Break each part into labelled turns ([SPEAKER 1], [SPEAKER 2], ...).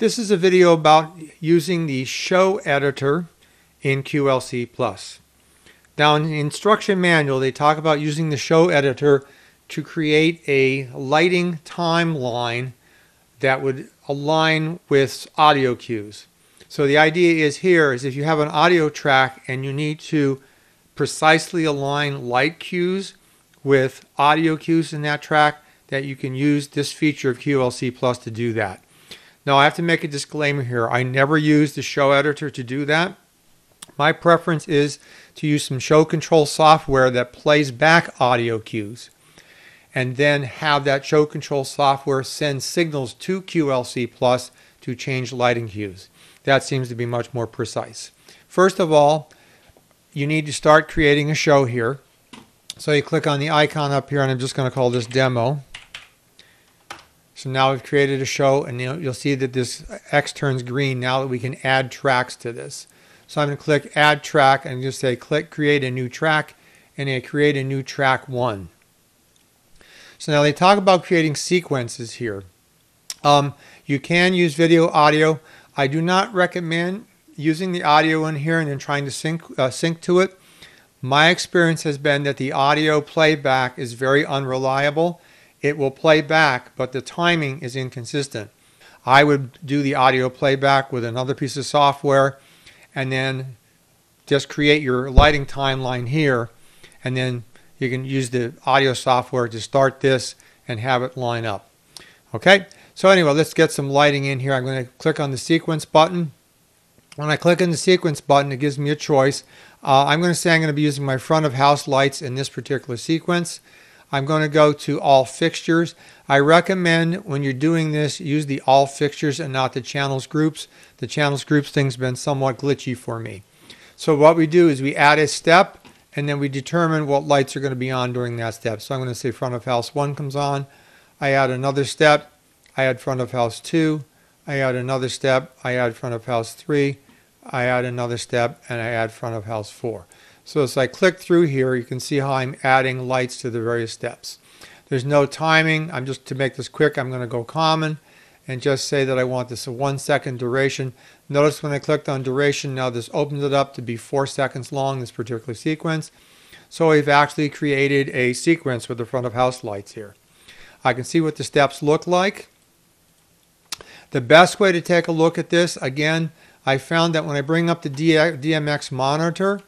[SPEAKER 1] This is a video about using the show editor in QLC Plus. Now in the instruction manual they talk about using the show editor to create a lighting timeline that would align with audio cues. So the idea is here is if you have an audio track and you need to precisely align light cues with audio cues in that track, that you can use this feature of QLC Plus to do that. Now I have to make a disclaimer here. I never use the show editor to do that. My preference is to use some show control software that plays back audio cues and then have that show control software send signals to QLC Plus to change lighting cues. That seems to be much more precise. First of all, you need to start creating a show here. So you click on the icon up here and I'm just going to call this demo. So now we've created a show and you'll, see that this X turns green now that we can add tracks to this. So I'm going to click add track and just say click create a new track and I create a new track one. So now they talk about creating sequences here. Um, you can use video audio. I do not recommend using the audio in here and then trying to sync, uh, sync to it. My experience has been that the audio playback is very unreliable. It will play back, but the timing is inconsistent. I would do the audio playback with another piece of software and then just create your lighting timeline here and then you can use the audio software to start this and have it line up. Okay, so anyway, let's get some lighting in here. I'm going to click on the sequence button. When I click on the sequence button, it gives me a choice. Uh, I'm going to say I'm going to be using my front of house lights in this particular sequence. I'm going to go to all fixtures. I recommend when you're doing this, use the all fixtures and not the channels groups. The channels groups thing's been somewhat glitchy for me. So what we do is we add a step and then we determine what lights are going to be on during that step. So I'm going to say front of house 1 comes on. I add another step. I add front of house 2. I add another step. I add front of house 3. I add another step and I add front of house 4. So as I click through here, you can see how I'm adding lights to the various steps. There's no timing. I'm just to make this quick, I'm going to go common and just say that I want this a one second duration. Notice when I clicked on duration, now this opens it up to be four seconds long, this particular sequence. So we've actually created a sequence with the front of house lights here. I can see what the steps look like. The best way to take a look at this, again, I found that when I bring up the DMX monitor,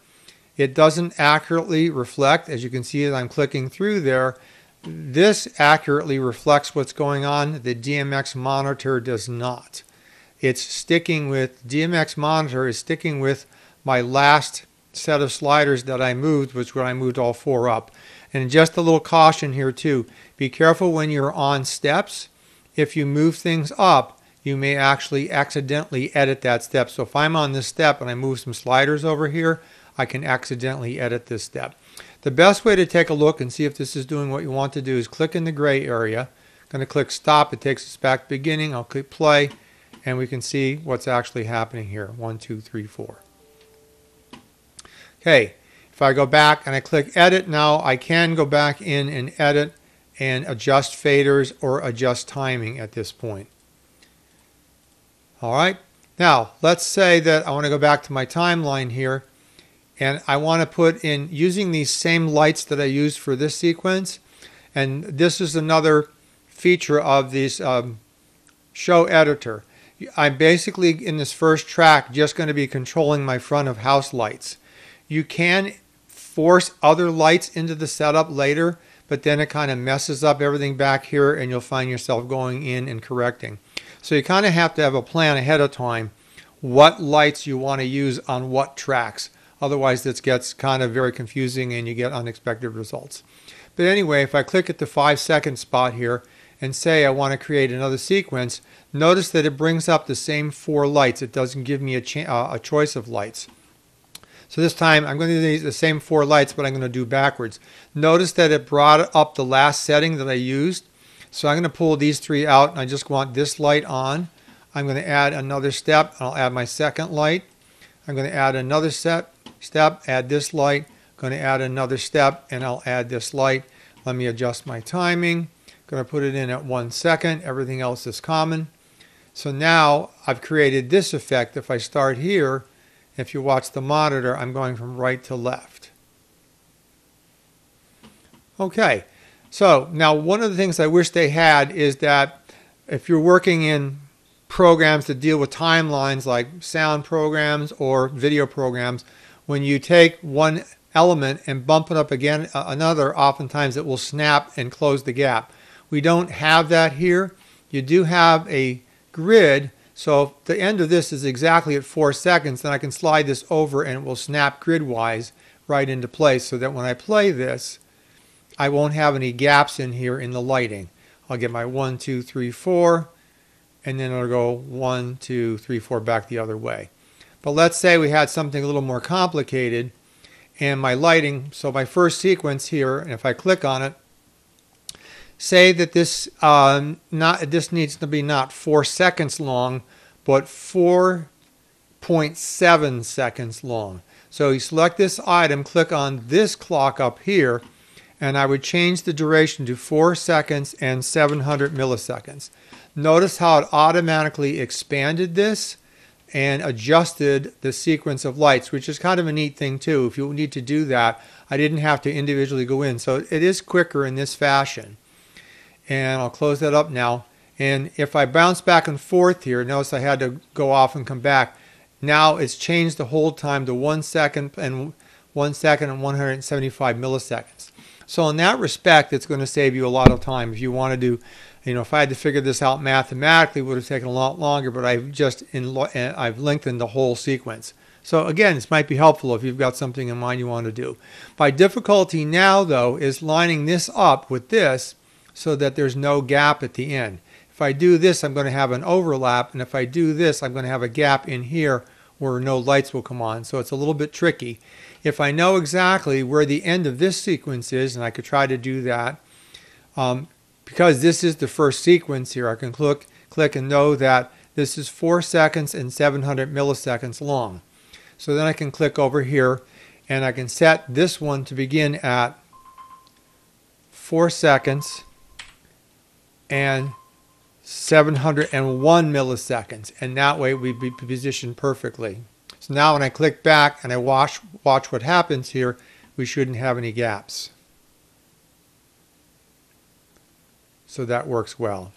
[SPEAKER 1] it doesn't accurately reflect. As you can see as I'm clicking through there, this accurately reflects what's going on. The DMX monitor does not. It's sticking with, DMX monitor is sticking with my last set of sliders that I moved, which when I moved all four up. And just a little caution here too. Be careful when you're on steps. If you move things up, you may actually accidentally edit that step. So if I'm on this step and I move some sliders over here, I can accidentally edit this step. The best way to take a look and see if this is doing what you want to do is click in the gray area. I'm going to click stop. It takes us back to the beginning. I'll click play and we can see what's actually happening here. One, two, three, four. Okay, if I go back and I click edit now, I can go back in and edit and adjust faders or adjust timing at this point. All right, now let's say that I want to go back to my timeline here and I want to put in using these same lights that I used for this sequence and this is another feature of this um, show editor. I'm basically in this first track just going to be controlling my front of house lights. You can force other lights into the setup later, but then it kind of messes up everything back here and you'll find yourself going in and correcting. So you kind of have to have a plan ahead of time what lights you want to use on what tracks. Otherwise, this gets kind of very confusing and you get unexpected results. But anyway, if I click at the five second spot here and say I want to create another sequence, notice that it brings up the same four lights. It doesn't give me a, uh, a choice of lights. So this time I'm going to do the same four lights, but I'm going to do backwards. Notice that it brought up the last setting that I used. So I'm going to pull these three out and I just want this light on. I'm going to add another step. I'll add my second light. I'm going to add another set step, add this light, going to add another step and I'll add this light. Let me adjust my timing. Going to put it in at one second. Everything else is common. So now I've created this effect. If I start here, if you watch the monitor, I'm going from right to left. Okay, so now one of the things I wish they had is that if you're working in programs that deal with timelines like sound programs or video programs, when you take one element and bump it up again uh, another, oftentimes it will snap and close the gap. We don't have that here. You do have a grid, so the end of this is exactly at four seconds, then I can slide this over and it will snap grid-wise right into place so that when I play this, I won't have any gaps in here in the lighting. I'll get my one, two, three, four, and then it'll go one, two, three, four back the other way. But let's say we had something a little more complicated and my lighting, so my first sequence here, and if I click on it, say that this uh, not this needs to be not four seconds long, but 4.7 seconds long. So you select this item, click on this clock up here, and I would change the duration to 4 seconds and 700 milliseconds. Notice how it automatically expanded this and adjusted the sequence of lights, which is kind of a neat thing too. If you need to do that, I didn't have to individually go in. So it is quicker in this fashion. And I'll close that up now. And if I bounce back and forth here, notice I had to go off and come back. Now it's changed the hold time to one second and one second and 175 milliseconds. So in that respect, it's going to save you a lot of time. If you want to do, you know, if I had to figure this out mathematically, it would have taken a lot longer, but I've just, in, I've lengthened the whole sequence. So again, this might be helpful if you've got something in mind you want to do. My difficulty now, though, is lining this up with this so that there's no gap at the end. If I do this, I'm going to have an overlap, and if I do this, I'm going to have a gap in here where no lights will come on. So it's a little bit tricky. If I know exactly where the end of this sequence is, and I could try to do that, um, because this is the first sequence here, I can click, click and know that this is 4 seconds and 700 milliseconds long. So then I can click over here and I can set this one to begin at 4 seconds and 701 milliseconds and that way we'd be positioned perfectly. So now when I click back and I watch, watch what happens here, we shouldn't have any gaps. So that works well.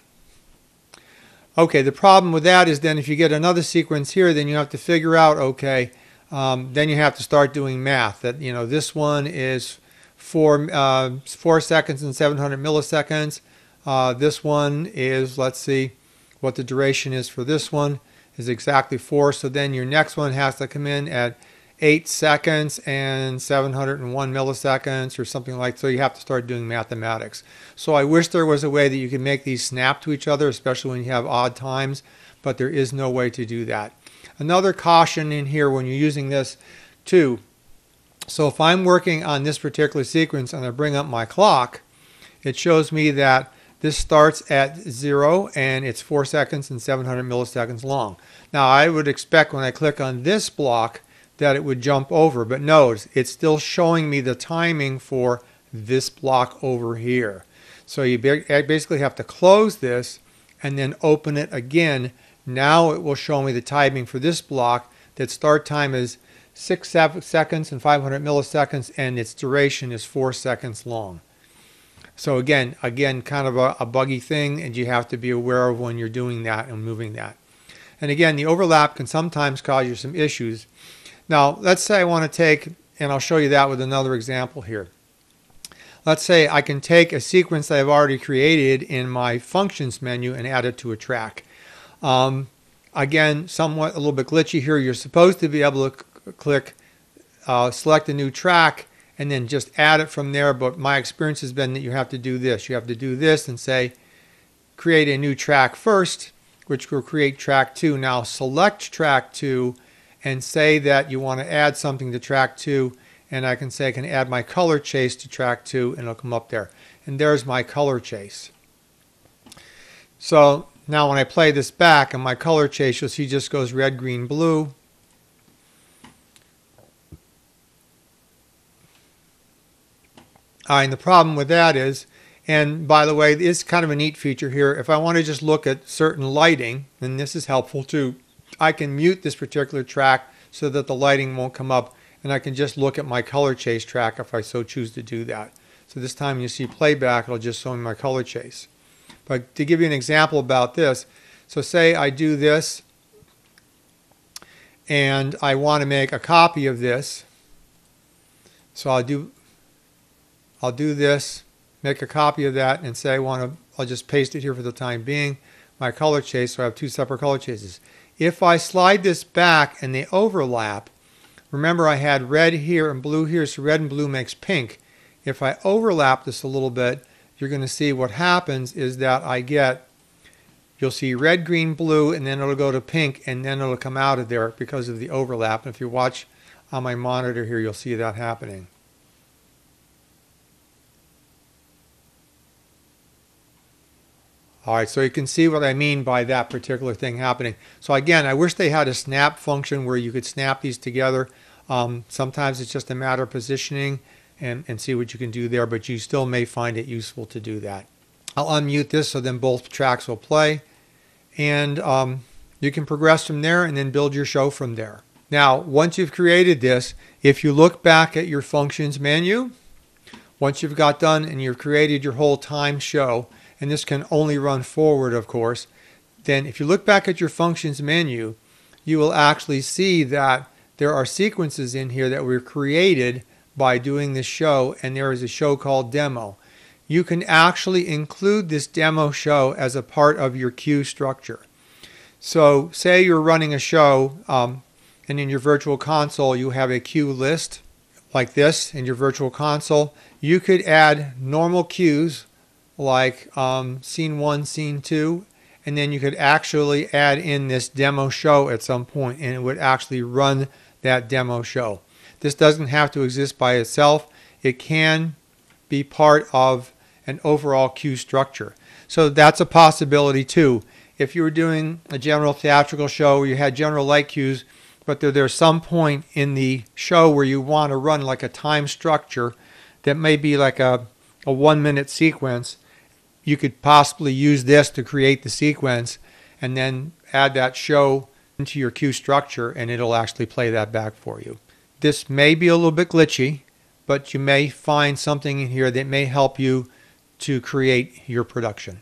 [SPEAKER 1] Okay, the problem with that is then if you get another sequence here, then you have to figure out, okay, um, then you have to start doing math. That, you know, this one is four, uh, four seconds and 700 milliseconds. Uh, this one is, let's see what the duration is for this one is exactly 4. So then your next one has to come in at 8 seconds and 701 milliseconds or something like so you have to start doing mathematics. So I wish there was a way that you could make these snap to each other, especially when you have odd times, but there is no way to do that. Another caution in here when you're using this too. So if I'm working on this particular sequence and I bring up my clock, it shows me that this starts at zero and it's four seconds and 700 milliseconds long. Now I would expect when I click on this block that it would jump over, but notice it's still showing me the timing for this block over here. So you basically have to close this and then open it again. Now it will show me the timing for this block that start time is 6 seconds and 500 milliseconds and its duration is 4 seconds long. So again, again, kind of a, a buggy thing, and you have to be aware of when you're doing that and moving that. And again, the overlap can sometimes cause you some issues. Now, let's say I want to take, and I'll show you that with another example here. Let's say I can take a sequence that I've already created in my functions menu and add it to a track. Um, again, somewhat a little bit glitchy here. You're supposed to be able to click, uh, select a new track, and then just add it from there. But my experience has been that you have to do this. You have to do this and say, create a new track first, which will create track two. Now select track two and say that you want to add something to track two. And I can say I can add my color chase to track two and it'll come up there. And there's my color chase. So now when I play this back and my color chase, you'll see just goes red, green, blue. Uh, and the problem with that is And by the way, it's kind of a neat feature here. If I want to just look at certain lighting, and this is helpful too, I can mute this particular track so that the lighting won't come up and I can just look at my color chase track if I so choose to do that. So this time you see playback, it'll just show me my color chase. But to give you an example about this, so say I do this and I want to make a copy of this. So I'll do I'll do this, make a copy of that and say I want to I'll just paste it here for the time being. My color chase, so I have two separate color chases. If I slide this back and they overlap, remember I had red here and blue here, so red and blue makes pink. If I overlap this a little bit, you're going to see what happens is that I get, you'll see red, green, blue, and then it'll go to pink, and then it'll come out of there because of the overlap. And if you watch on my monitor here, you'll see that happening. All right, so you can see what I mean by that particular thing happening. So again, I wish they had a snap function where you could snap these together. Um, sometimes it's just a matter of positioning and, and see what you can do there, but you still may find it useful to do that. I'll unmute this so then both tracks will play. And um, you can progress from there and then build your show from there. Now, once you've created this, if you look back at your functions menu, once you've got done and you've created your whole time show, and this can only run forward, of course, then if you look back at your functions menu, you will actually see that there are sequences in here that were created by doing this show, and there is a show called demo. You can actually include this demo show as a part of your cue structure. So, say you're running a show, um, and in your virtual console you have a cue list like this in your virtual console. You could add normal cues like um, scene one, scene two, and then you could actually add in this demo show at some point and it would actually run that demo show. This doesn't have to exist by itself. It can be part of an overall cue structure. So that's a possibility too. If you were doing a general theatrical show you had general light cues, but there, there's some point in the show where you want to run like a time structure that may be like a, a one minute sequence, you could possibly use this to create the sequence and then add that show into your cue structure and it'll actually play that back for you. This may be a little bit glitchy, but you may find something in here that may help you to create your production.